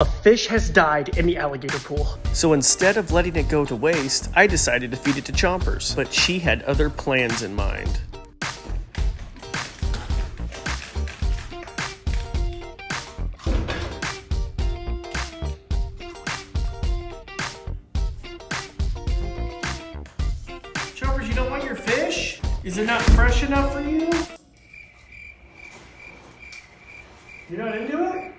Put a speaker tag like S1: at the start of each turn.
S1: A fish has died in the alligator pool.
S2: So instead of letting it go to waste, I decided to feed it to Chompers. But she had other plans in mind. Chompers, you don't want your fish? Is it not fresh enough for you? You're not into it?